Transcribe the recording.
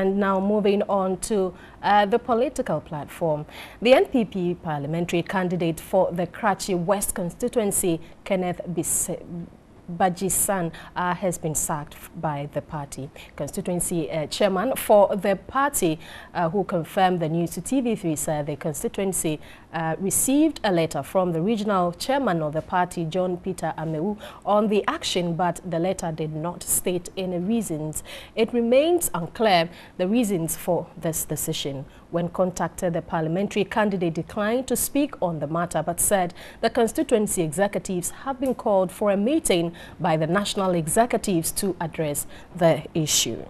And now moving on to uh, the political platform. The NPP parliamentary candidate for the Krachi West constituency, Kenneth Bisse Bajisan uh, has been sacked by the party. Constituency uh, chairman for the party uh, who confirmed the news to TV3 said the constituency uh, received a letter from the regional chairman of the party, John Peter Amewu, on the action, but the letter did not state any reasons. It remains unclear the reasons for this decision. When contacted, the parliamentary candidate declined to speak on the matter, but said the constituency executives have been called for a meeting by the national executives to address the issue.